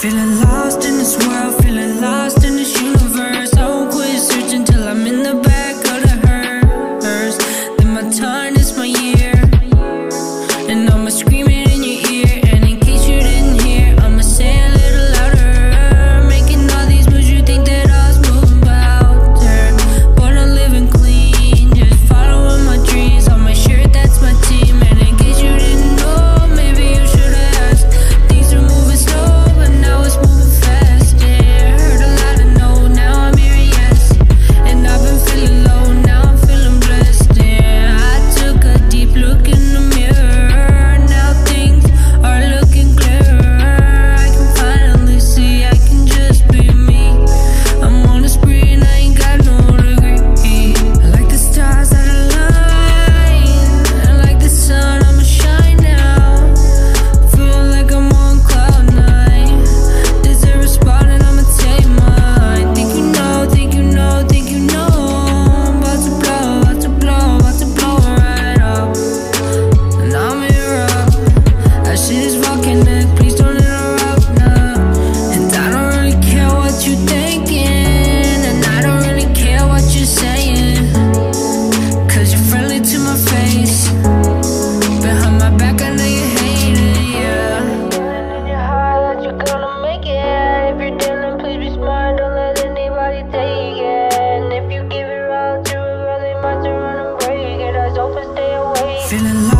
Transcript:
Feeling lost in this world. Feeling like